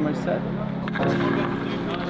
much set? To